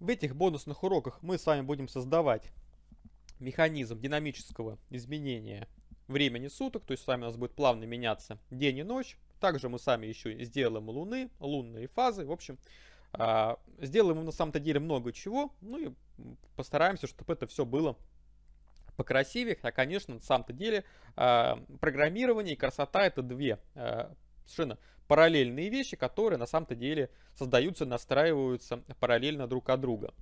В этих бонусных уроках мы с вами будем создавать механизм динамического изменения времени суток, то есть с вами у нас будет плавно меняться день и ночь. Также мы сами еще сделаем луны, лунные фазы. В общем, а, сделаем на самом-то деле много чего. Ну и постараемся, чтобы это все было покрасивее. А, конечно, на самом-то деле а, программирование и красота это две совершенно параллельные вещи, которые на самом-то деле создаются, настраиваются параллельно друг от друга.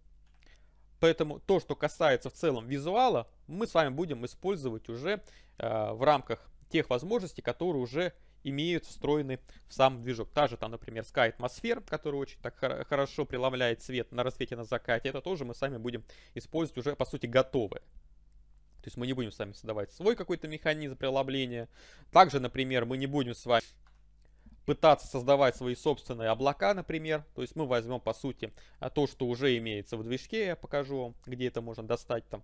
Поэтому то, что касается в целом визуала, мы с вами будем использовать уже э, в рамках тех возможностей, которые уже имеют встроены в сам движок. Та же там, например, Sky Atmosphere, который очень так хорошо преломляет свет на рассвете, на закате. Это тоже мы сами будем использовать уже, по сути, готовые. То есть мы не будем сами создавать свой какой-то механизм преломления. Также, например, мы не будем с вами пытаться создавать свои собственные облака, например. То есть мы возьмем, по сути, то, что уже имеется в движке, я покажу вам, где это можно достать там.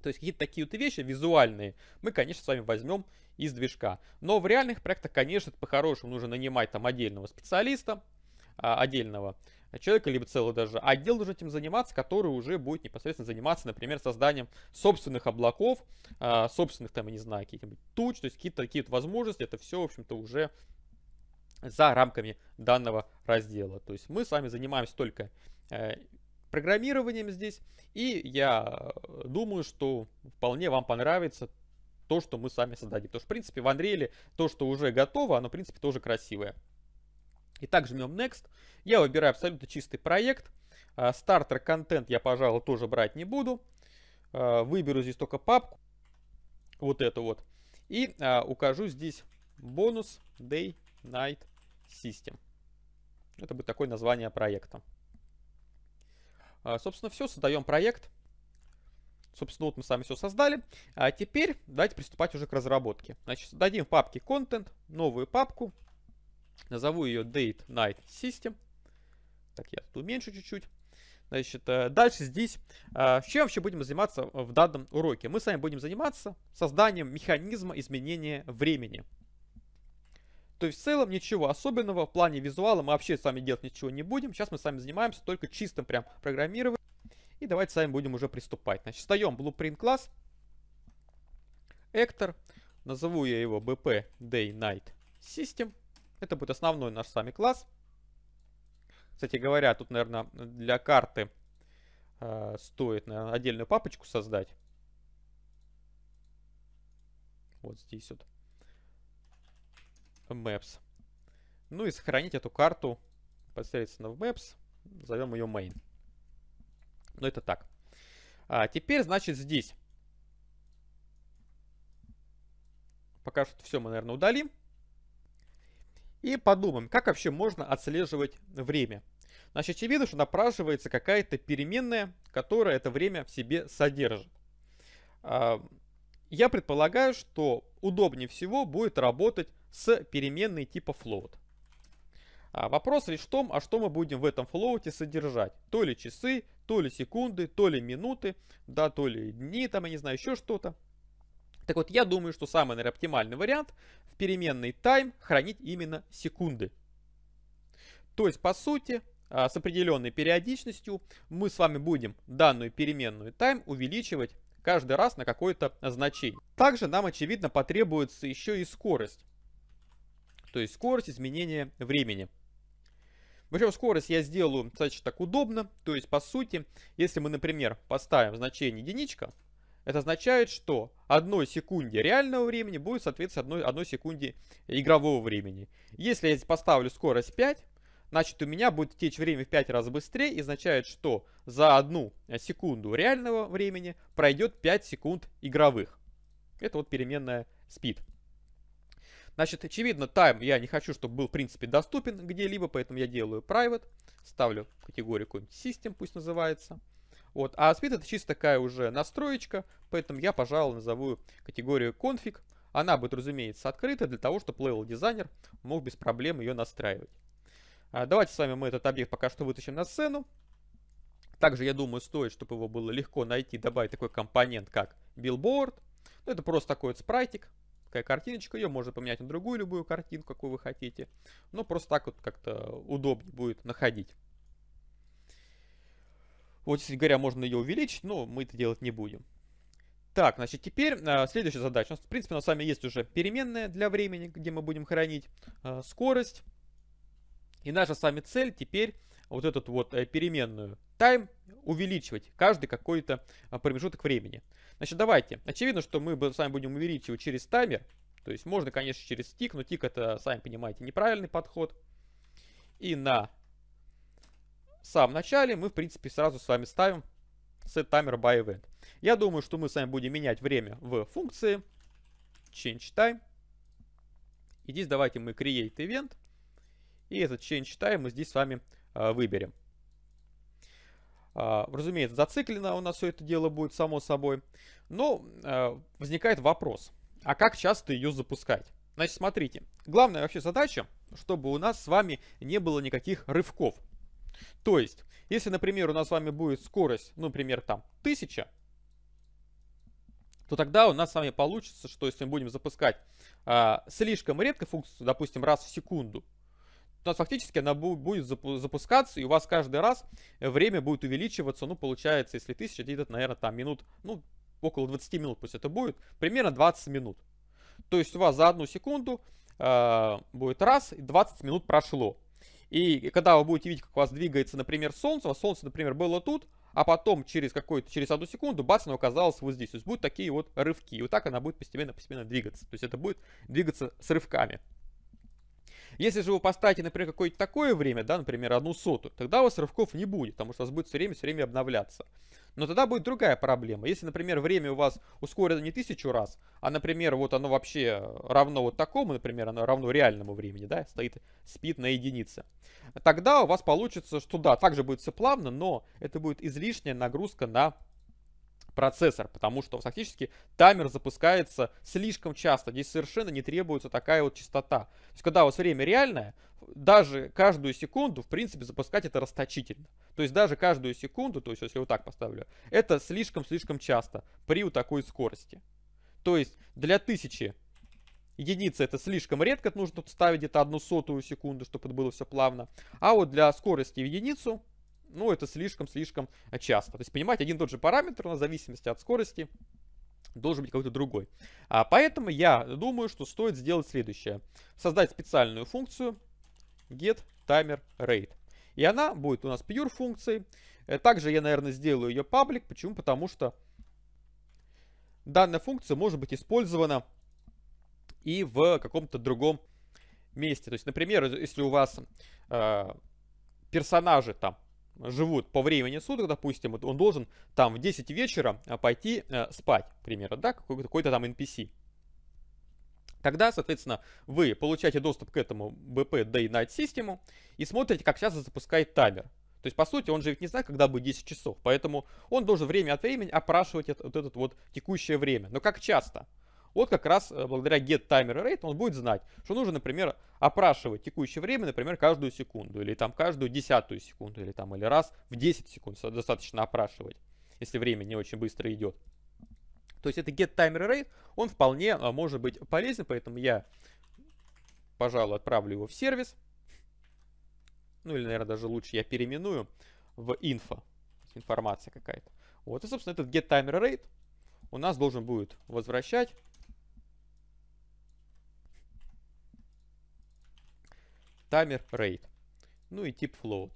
То есть какие-то такие вот вещи визуальные мы, конечно, с вами возьмем из движка. Но в реальных проектах, конечно, по-хорошему нужно нанимать там отдельного специалиста, а, отдельного человека, либо целый даже отдел должен этим заниматься, который уже будет непосредственно заниматься, например, созданием собственных облаков, а, собственных там, я не знаю, каких-нибудь туч, то есть какие-то такие вот возможности, это все, в общем-то, уже за рамками данного раздела. То есть мы с вами занимаемся только э, программированием здесь. И я думаю, что вполне вам понравится то, что мы сами создадим. Потому что, в принципе, в Unreal то, что уже готово, оно, в принципе, тоже красивое. Итак, жмем Next. Я выбираю абсолютно чистый проект. Стартер контент я, пожалуй, тоже брать не буду. А, выберу здесь только папку. Вот эту вот. И укажу здесь бонус Day Night System. Это будет такое название проекта. А, собственно, все, создаем проект. Собственно, вот мы сами все создали. А теперь давайте приступать уже к разработке. Значит, создадим в папке Content новую папку. Назову ее Date Night System. Так, я тут уменьшу чуть-чуть. Значит, э, дальше здесь, э, чем вообще будем заниматься в данном уроке? Мы с вами будем заниматься созданием механизма изменения времени. То есть в целом ничего особенного в плане визуала мы вообще с вами делать ничего не будем. Сейчас мы с вами занимаемся только чистым прям программированием. И давайте с вами будем уже приступать. Значит, встаем Blueprint класс. Actor. Назову я его BP Day Night System. Это будет основной наш с вами класс. Кстати говоря, тут, наверное, для карты э, стоит наверное, отдельную папочку создать. Вот здесь вот. Maps. Ну и сохранить эту карту непосредственно в Maps. Назовем ее Main. Но это так. А теперь, значит, здесь. Пока что все мы, наверное, удалим. И подумаем, как вообще можно отслеживать время. Значит, очевидно, что напрашивается какая-то переменная, которая это время в себе содержит. А, я предполагаю, что удобнее всего будет работать с переменной типа float. А вопрос лишь в том, а что мы будем в этом флоуте содержать. То ли часы, то ли секунды, то ли минуты, да, то ли дни, там, я не знаю, еще что-то. Так вот, я думаю, что самый, наверное, оптимальный вариант в переменной time хранить именно секунды. То есть, по сути, а, с определенной периодичностью мы с вами будем данную переменную time увеличивать каждый раз на какое-то значение. Также нам, очевидно, потребуется еще и скорость то есть скорость изменения времени. Причем скорость я сделаю достаточно так удобно, то есть по сути, если мы, например, поставим значение единичка, это означает, что одной секунде реального времени будет соответствовать одной, одной секунде игрового времени. Если я поставлю скорость 5, значит у меня будет течь время в 5 раз быстрее, означает, что за одну секунду реального времени пройдет 5 секунд игровых. Это вот переменная speed. Значит, очевидно, time я не хочу, чтобы был, в принципе, доступен где-либо, поэтому я делаю private, ставлю категорию какой-нибудь system, пусть называется. Вот. А speed это чисто такая уже настроечка, поэтому я, пожалуй, назову категорию config. Она будет, разумеется, открыта для того, чтобы level дизайнер мог без проблем ее настраивать. А, давайте с вами мы этот объект пока что вытащим на сцену. Также, я думаю, стоит, чтобы его было легко найти, добавить такой компонент, как billboard. Ну, это просто такой вот спрайтик, такая картиночка, ее можно поменять на другую любую картинку, какую вы хотите. Но просто так вот как-то удобнее будет находить. Вот, если говоря, можно ее увеличить, но мы это делать не будем. Так, значит, теперь э, следующая задача. В принципе, у нас с вами есть уже переменная для времени, где мы будем хранить э, скорость. И наша с вами цель теперь вот эту вот э, переменную time увеличивать каждый какой-то э, промежуток времени. Значит, давайте. Очевидно, что мы с вами будем увеличивать через таймер. То есть можно, конечно, через тик, но тик это, сами понимаете, неправильный подход. И на самом начале мы, в принципе, сразу с вами ставим set timer by event. Я думаю, что мы с вами будем менять время в функции change time. И здесь давайте мы create event. И этот change time мы здесь с вами э, выберем. Э, разумеется, зациклено у нас все это дело будет само собой. Но э, возникает вопрос, а как часто ее запускать? Значит, смотрите, главная вообще задача, чтобы у нас с вами не было никаких рывков. То есть, если, например, у нас с вами будет скорость, ну, например, там 1000, то тогда у нас с вами получится, что если мы будем запускать а, слишком редко функцию, допустим, раз в секунду, то нас фактически она будет запускаться, и у вас каждый раз время будет увеличиваться, ну, получается, если 1000, где-то, наверное, там минут, ну, около 20 минут пусть это будет, примерно 20 минут. То есть у вас за одну секунду э, будет раз, и 20 минут прошло. И когда вы будете видеть, как у вас двигается, например, солнце, у вас солнце, например, было тут, а потом через какую-то, через одну секунду, бац, оно оказалось вот здесь. То есть будут такие вот рывки. И вот так она будет постепенно-постепенно двигаться. То есть это будет двигаться с рывками. Если же вы поставите, например, какое-то такое время, да, например, одну сотую, тогда у вас рывков не будет, потому что у вас будет все время, все время обновляться. Но тогда будет другая проблема. Если, например, время у вас ускорено не тысячу раз, а, например, вот оно вообще равно вот такому, например, оно равно реальному времени, да, стоит спид на единице, тогда у вас получится, что да, также будет все плавно, но это будет излишняя нагрузка на процессор, потому что фактически таймер запускается слишком часто. Здесь совершенно не требуется такая вот частота. То есть, когда у вас время реальное, даже каждую секунду, в принципе, запускать это расточительно. То есть, даже каждую секунду, то есть, если вот так поставлю, это слишком-слишком часто при вот такой скорости. То есть, для тысячи единицы это слишком редко, нужно ставить где-то одну сотую секунду, чтобы это было все плавно. А вот для скорости в единицу ну, это слишком-слишком часто. То есть понимать один и тот же параметр, на зависимости от скорости, должен быть какой-то другой. А поэтому я думаю, что стоит сделать следующее. Создать специальную функцию get timer rate. И она будет у нас pure функцией. Э, также я, наверное, сделаю ее public. Почему? Потому что данная функция может быть использована и в каком-то другом месте. То есть, например, если у вас э, персонажи там живут по времени суток, допустим, он должен там в 10 вечера а, пойти э, спать, к да, какой-то какой там NPC. Тогда, соответственно, вы получаете доступ к этому BP Day Night System и смотрите, как часто запускает таймер. То есть, по сути, он же ведь не знает, когда будет 10 часов, поэтому он должен время от времени опрашивать вот это вот текущее время. Но как часто? Вот как раз э, благодаря get timer rate он будет знать, что нужно, например, опрашивать текущее время, например, каждую секунду, или там каждую десятую секунду, или там или раз в 10 секунд достаточно опрашивать, если время не очень быстро идет. То есть это get timer rate, он вполне а, может быть полезен, поэтому я, пожалуй, отправлю его в сервис. Ну или, наверное, даже лучше я переименую в info, информация какая-то. Вот, и, собственно, этот get timer rate у нас должен будет возвращать таймер rate. Ну и тип float.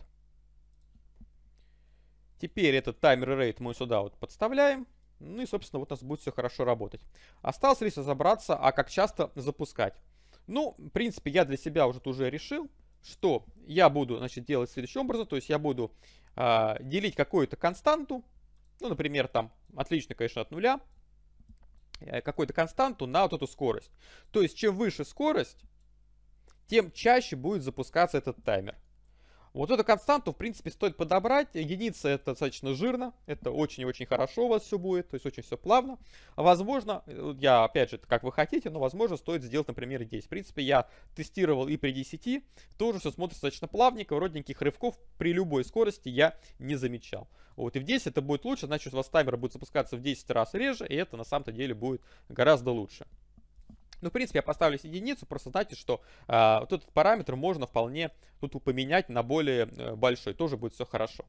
Теперь этот таймер rate мы сюда вот подставляем. Ну и, собственно, вот у нас будет все хорошо работать. Осталось лишь разобраться, а как часто запускать. Ну, в принципе, я для себя уже уже решил, что я буду, значит, делать следующим образом. То есть я буду э, делить какую-то константу, ну, например, там, отлично, конечно, от нуля, э, какую-то константу на вот эту скорость. То есть, чем выше скорость, тем чаще будет запускаться этот таймер. Вот эту константу, в принципе, стоит подобрать. Единица это достаточно жирно. Это очень-очень хорошо у вас все будет. То есть очень все плавно. Возможно, я, опять же, как вы хотите, но, возможно, стоит сделать, например, 10. В принципе, я тестировал и при 10. Тоже все смотрится достаточно плавненько. Вроде никаких рывков при любой скорости я не замечал. Вот, и в 10 это будет лучше. Значит, у вас таймер будет запускаться в 10 раз реже. И это, на самом-то деле, будет гораздо лучше. Ну, в принципе, я поставлю единицу, просто знайте, что э, вот этот параметр можно вполне тут поменять на более э, большой, тоже будет все хорошо.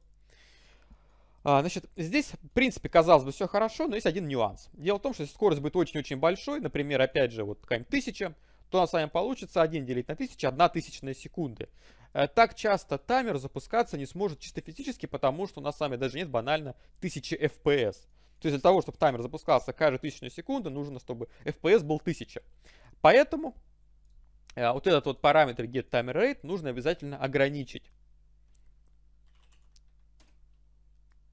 А, значит, здесь, в принципе, казалось бы, все хорошо, но есть один нюанс. Дело в том, что если скорость будет очень-очень большой, например, опять же, вот какая-нибудь тысяча, то у нас с вами получится 1 делить на 1000, 1 тысячная секунды. Э, так часто таймер запускаться не сможет чисто физически, потому что у нас с вами даже нет банально 1000 FPS. То есть для того, чтобы таймер запускался каждую тысячную секунду, нужно, чтобы FPS был 1000. Поэтому э, вот этот вот параметр getTimerRate нужно обязательно ограничить.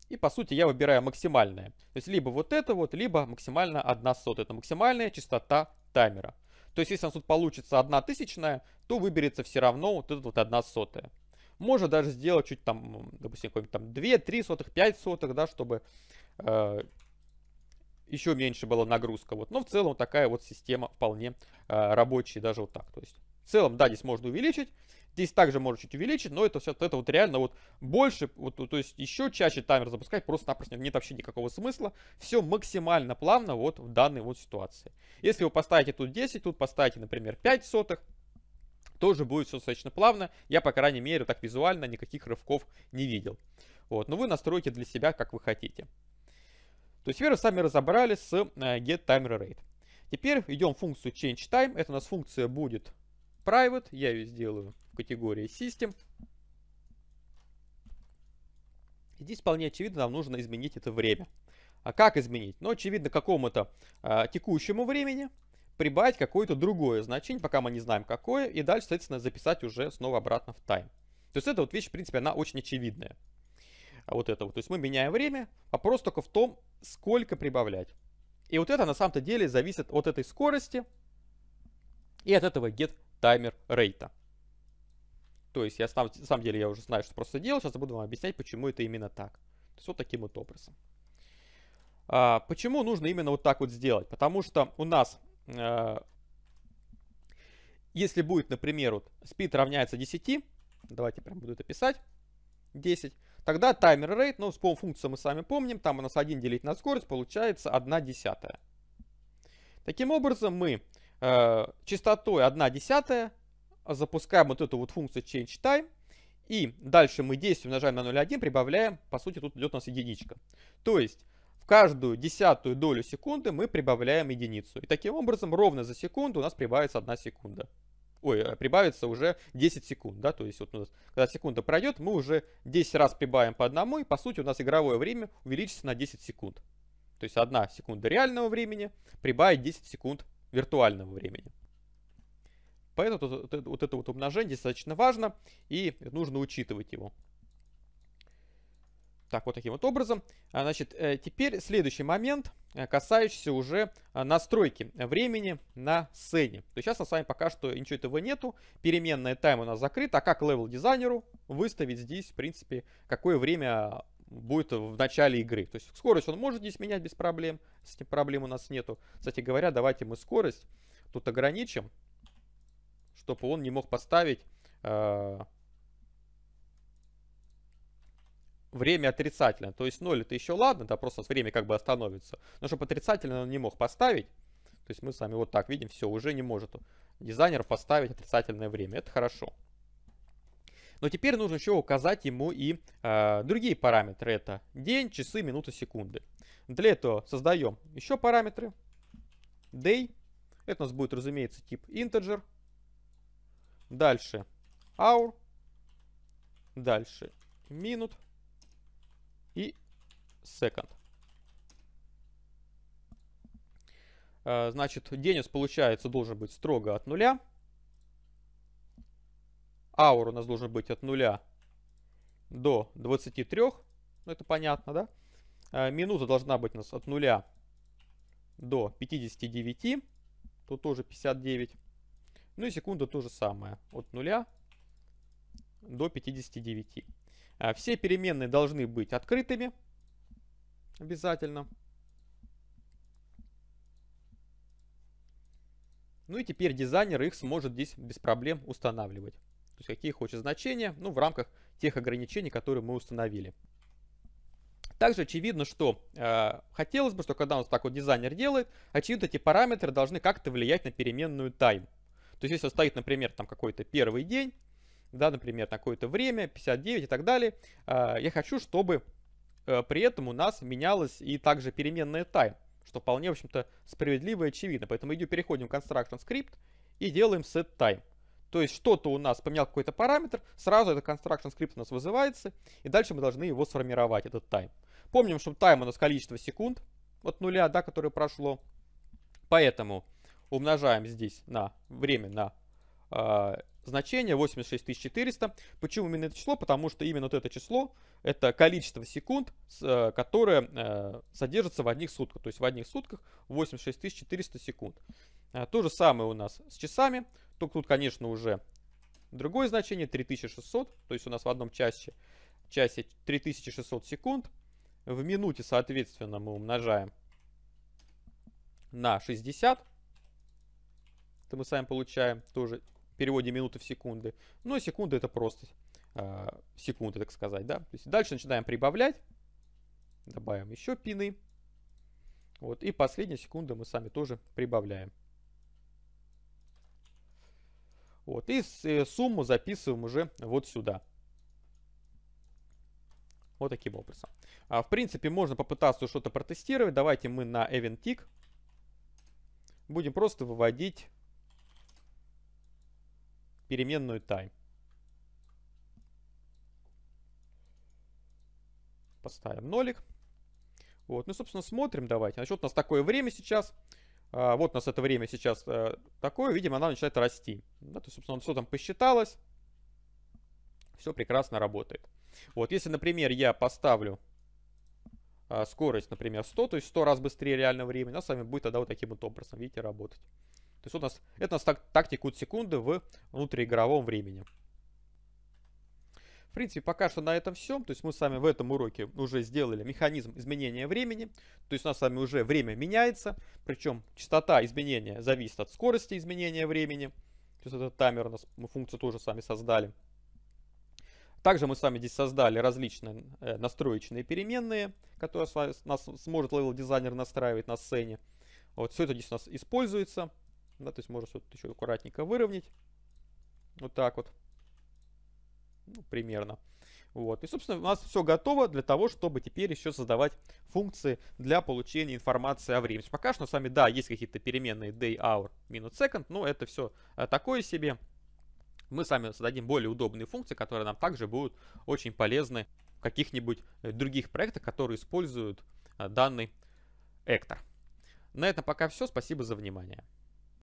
И по сути я выбираю максимальное. То есть либо вот это вот, либо максимально 1 сотая. Это максимальная частота таймера. То есть, если у нас тут получится одна тысячная, то выберется все равно вот эта вот одна сотая. Можно даже сделать чуть там, допустим, какой-нибудь там 2, 3 сотых, 5 сотых, да, чтобы э, еще меньше была нагрузка. Вот. Но в целом такая вот система вполне э, рабочая, даже вот так. То есть, в целом, да, здесь можно увеличить, Здесь также можно чуть увеличить, но это все это вот реально вот больше, вот, то есть еще чаще таймер запускать просто-напросто нет вообще никакого смысла. Все максимально плавно вот в данной вот ситуации. Если вы поставите тут 10, тут поставите, например, 5 сотых, тоже будет все достаточно плавно. Я, по крайней мере, так визуально никаких рывков не видел. Вот, но вы настройте для себя, как вы хотите. То есть вы сами разобрались с uh, get timer rate. Теперь идем в функцию change time. Это у нас функция будет private. Я ее сделаю категории System. Здесь вполне очевидно нам нужно изменить это время. А как изменить? Ну, очевидно, какому-то а, текущему времени прибавить какое-то другое значение, пока мы не знаем какое, и дальше, соответственно, записать уже снова обратно в time. То есть эта вот вещь, в принципе, она очень очевидная. А вот это вот. То есть мы меняем время, вопрос только в том, сколько прибавлять. И вот это на самом-то деле зависит от этой скорости и от этого get timer rate. То есть я на самом деле я уже знаю, что просто делал. Сейчас я буду вам объяснять, почему это именно так. То есть вот таким вот образом. А, почему нужно именно вот так вот сделать? Потому что у нас, а, если будет, например, вот speed равняется 10, давайте прям буду это писать, 10, тогда таймер rate, ну, с помощью функции мы с вами помним, там у нас 1 делить на скорость, получается 1 десятая. Таким образом, мы э, частотой 1 десятая запускаем вот эту вот функцию change time, и дальше мы 10 умножаем на 0,1, прибавляем, по сути, тут идет у нас единичка. То есть в каждую десятую долю секунды мы прибавляем единицу. И таким образом ровно за секунду у нас прибавится 1 секунда. Ой, э, прибавится уже 10 секунд, да, то есть вот у нас, когда секунда пройдет, мы уже 10 раз прибавим по одному, и по сути у нас игровое время увеличится на 10 секунд. То есть 1 секунда реального времени прибавить 10 секунд виртуального времени. Поэтому вот это, вот это вот умножение достаточно важно, и нужно учитывать его. Так, вот таким вот образом. А, значит, э, теперь следующий момент, э, касающийся уже а, настройки времени на сцене. То есть сейчас у нас с вами пока что ничего этого нету. Переменная time у нас закрыта. А как level дизайнеру выставить здесь, в принципе, какое время будет в начале игры. То есть скорость он может здесь менять без проблем. С этим проблем у нас нету. Кстати говоря, давайте мы скорость тут ограничим чтобы он не мог поставить э, время отрицательное. То есть 0 это еще ладно, да, просто время как бы остановится. Но чтобы отрицательно он не мог поставить, то есть мы с вами вот так видим, все, уже не может дизайнер поставить отрицательное время. Это хорошо. Но теперь нужно еще указать ему и э, другие параметры. Это день, часы, минуты, секунды. Для этого создаем еще параметры. Day. Это у нас будет, разумеется, тип integer. Дальше hour. Дальше минут. И second. А, значит, нас получается должен быть строго от нуля. Hour у нас должен быть от нуля до 23. Ну, это понятно, да? А, минута должна быть у нас от нуля до 59. Тут тоже 59. Ну и секунда то же самое. От 0 до 59. А, все переменные должны быть открытыми. Обязательно. Ну и теперь дизайнер их сможет здесь без проблем устанавливать. То есть какие хочет значения, ну в рамках тех ограничений, которые мы установили. Также очевидно, что э, хотелось бы, что когда у нас так вот дизайнер делает, очевидно эти параметры должны как-то влиять на переменную time. То есть, если стоит, например, там какой-то первый день, да, например, какое-то время, 59 и так далее, а, я хочу, чтобы э, при этом у нас менялась и также переменная time, что вполне, в общем-то, справедливо и очевидно. Поэтому идем, переходим в construction script и делаем set time. То есть что-то у нас поменял какой-то параметр, сразу этот construction script у нас вызывается, и дальше мы должны его сформировать, этот time. Помним, что time у нас количество секунд от нуля, да, которое прошло. Поэтому умножаем здесь на время на э, значение 86400. Почему именно это число? Потому что именно вот это число это количество секунд, э, которое э, содержится в одних сутках. То есть в одних сутках 86400 секунд. Э, то же самое у нас с часами. Только тут, конечно, уже другое значение 3600. То есть у нас в одном часе, часе 3600 секунд. В минуте, соответственно, мы умножаем на 60. Это мы сами получаем тоже переводе минуты в секунды. Ну, и секунды это просто э, секунды, так сказать, да. То есть дальше начинаем прибавлять. Добавим еще пины. Вот, и последние секунды мы сами тоже прибавляем. Вот, и э, сумму записываем уже вот сюда. Вот таким образом. А, в принципе, можно попытаться что-то протестировать. Давайте мы на EventTick будем просто выводить переменную time. Поставим нолик. Вот, ну, собственно, смотрим давайте. Значит, у нас такое время сейчас. А, вот у нас это время сейчас а, такое. Видим, она начинает расти. Да, то, собственно, все там посчиталось. Все прекрасно работает. Вот, если, например, я поставлю а, скорость, например, 100, то есть 100 раз быстрее реального времени, она с вами будет тогда вот таким вот образом, видите, работать. То есть у нас, это у нас так, так текут секунды в внутриигровом времени. В принципе, пока что на этом все. То есть мы с вами в этом уроке уже сделали механизм изменения времени. То есть у нас с вами уже время меняется. Причем частота изменения зависит от скорости изменения времени. То есть этот таймер у нас, мы функцию тоже с вами создали. Также мы с вами здесь создали различные э, настроечные переменные, которые нас сможет level дизайнер настраивать на сцене. Вот все это здесь у нас используется. Да, то есть можно все еще аккуратненько выровнять. Вот так вот. Ну, примерно. Вот. И, собственно, у нас все готово для того, чтобы теперь еще создавать функции для получения информации о времени. Пока что с вами, да, есть какие-то переменные day, hour, minute, second, но это все э, такое себе мы сами создадим более удобные функции, которые нам также будут очень полезны в каких-нибудь э, других проектах, которые используют э, данный Эктор. На этом пока все. Спасибо за внимание.